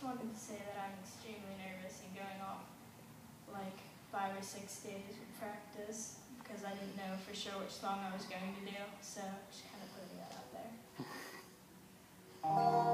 just wanted to say that I'm extremely nervous and going off like five or six days of practice because I didn't know for sure which song I was going to do. So just kind of putting that out there.